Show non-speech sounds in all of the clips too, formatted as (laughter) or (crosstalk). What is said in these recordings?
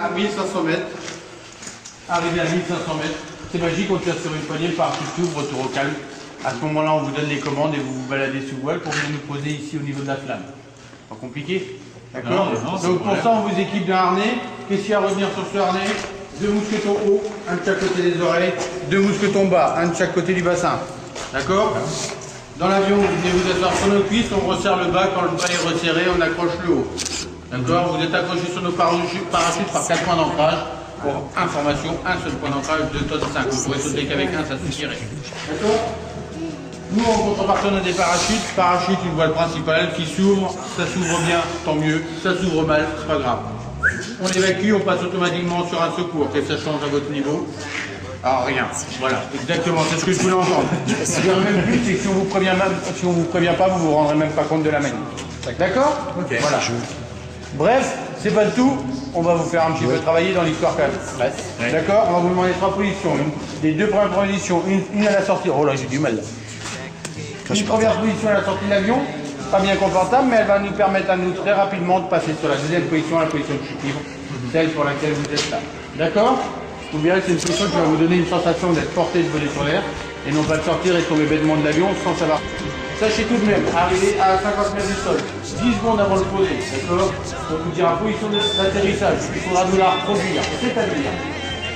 À 1500 mètres, arrivé à 1500 mètres, c'est magique, on tire sur une poignée, le parachute s'ouvre, retour au calme. À ce moment-là, on vous donne les commandes et vous vous baladez sous voile pour venir nous poser ici au niveau de la flamme. Pas compliqué D'accord Donc pour ça, on vous équipe d'un harnais. Qu'est-ce qu'il y a à revenir sur ce harnais? Deux mousquetons hauts, un de chaque côté des oreilles, deux mousquetons bas, un de chaque côté du bassin. D'accord? Dans l'avion, vous venez vous asseoir sur nos cuisses, on resserre le bas, quand le bas est resserré, on accroche le haut. D'accord Vous êtes accroché sur nos parachutes, par quatre points d'ancrage. Pour information, un seul point d'ancrage, 2 tonnes 5. Vous pourrez sauter qu'avec un, ça suffirait. D'accord Nous, en contrepartie, on a des parachutes. Parachute, une voile principale qui s'ouvre. Ça s'ouvre bien, tant mieux. Ça s'ouvre mal, c'est pas grave. On évacue, on passe automatiquement sur un secours. Qu'est-ce que ça change à votre niveau Ah, rien. Voilà, exactement, c'est ce que je voulais entendre. Est même plus, c'est que si on vous prévient, même, si on vous prévient pas, vous vous rendrez même pas compte de la manip. D'accord Ok. Voilà. Bref, c'est pas le tout. On va vous faire un petit peu travailler dans l'histoire quand même. Ouais. D'accord On va vous demander trois positions. Des deux premières positions, une, une à la sortie. Oh là, j'ai du mal là. Une première position à la sortie de l'avion, pas bien confortable, mais elle va nous permettre à nous très rapidement de passer sur la deuxième position, la position de chute libre, celle pour laquelle vous êtes là. D'accord Vous verrez que c'est une position qui va vous donner une sensation d'être porté, de voler sur l'air, et non pas de sortir et tomber bêtement de l'avion sans savoir. Sachez tout de même, arriver à 50 mètres du sol, 10 secondes avant le poser, d'accord On vous dira position de- d'atterrissage, il faudra nous la reproduire, c'est-à-dire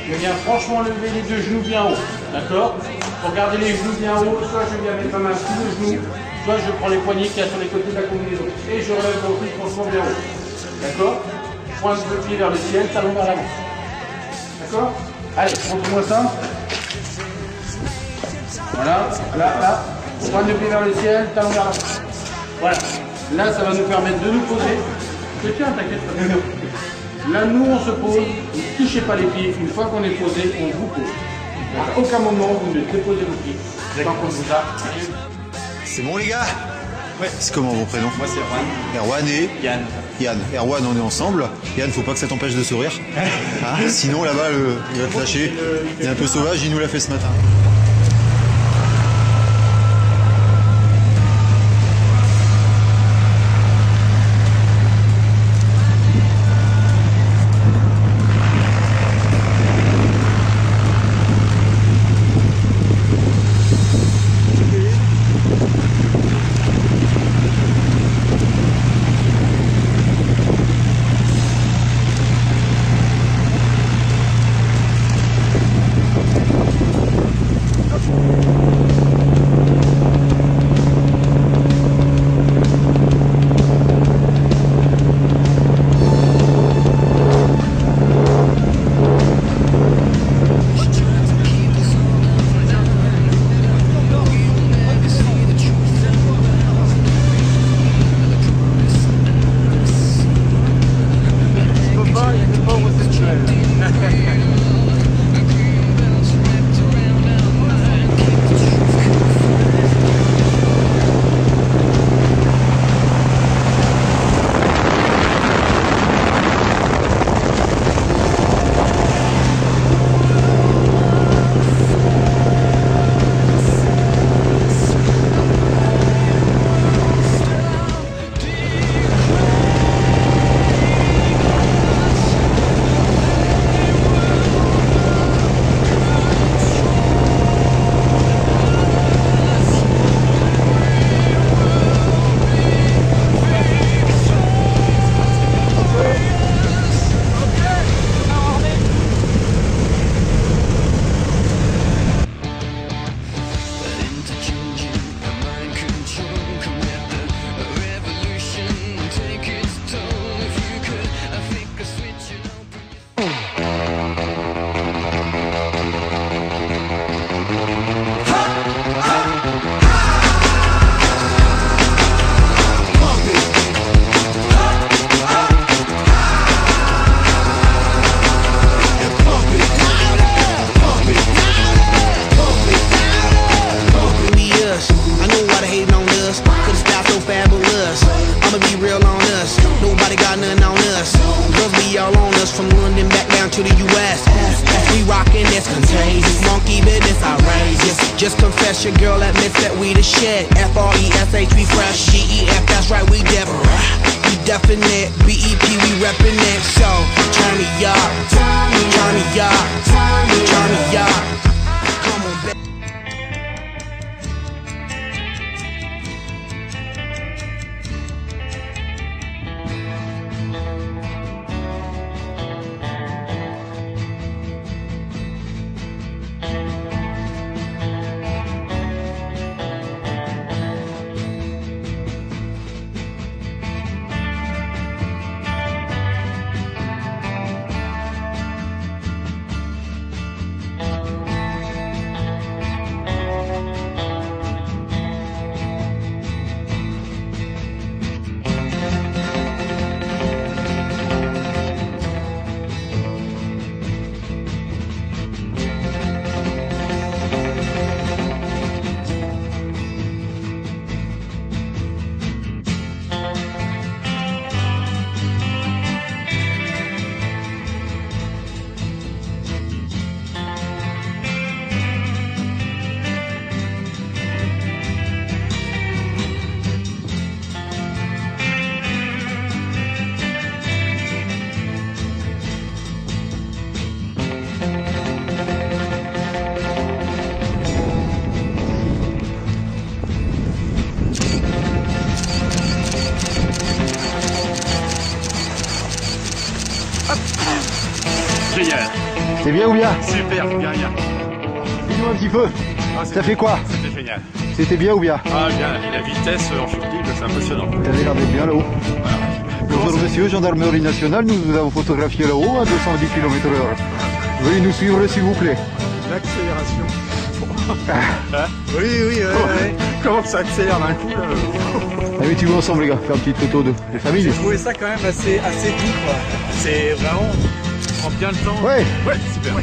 je viens franchement lever les deux genoux bien haut. D'accord Pour garder les genoux bien haut, soit je viens mettre ma main sous le genou, soit je prends les poignets qu'il y a sur les côtés de la combinaison. Et je relève mon cou franchement bien haut. D'accord Pointe le pied vers le ciel, talon vers l'avant. D'accord Allez, montre-moi ça. Voilà, là, là. Pointe le pied vers le ciel, talon vers l'avant. Voilà. Là, ça va nous permettre de nous poser. Je tiens, t'inquiète pas. Là, nous, on se pose, ne touchez pas les pieds. Une fois qu'on est posé, on vous pose. À aucun moment, vous ne déposez vos pieds. Tant qu'on vous a. C'est bon les gars Ouais. C'est comment vos prénoms Moi, c'est Juan. Erwan et Yann. Yann. Erwan, on est ensemble. Yann, faut pas que ça t'empêche de sourire. Hein (laughs) Sinon, là-bas, le- il va te lâcher. Il est un peu sauvage, il nous l'a fait ce matin. To the US. We rockin' this contagious. Monkey business outrageous. Just confess your girl admits that we the shit. F R E S H we fresh. G E F that's right we different. We definite. BEP, we reppin' it. So, turn me up, C'est bien ou bien super, bien, bien. Dis-nous un petit peu. Ah, Ça fait quoi C'était génial. C'était bien ou bien Ah bien, et la vitesse en c'est impressionnant. Vous avez l'air d'être bien là-haut. Bonjour monsieur, gendarmerie nationale, nous vous avons photographié là-haut à 210 km heure. Veuillez nous suivre s'il vous plaît. L'accélération. oui, oui, ouais, ouais. (laughs) Comment ça accélère d'un coup là Allez, tu vas ensemble les gars, faire une petite photo de, de famille. J'ai trouvé ça quand même assez, assez doux quoi. C'est vraiment, prend bien le temps. Ouais, Ouais, super.